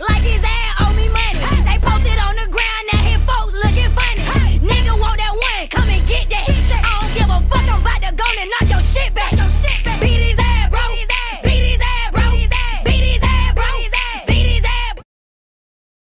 like his ass owe me money. Hey. They posted on the ground, now his folks looking funny. Hey. Nigga want that one, come and get that. get that. I don't give a fuck, I'm about to go and knock your shit back.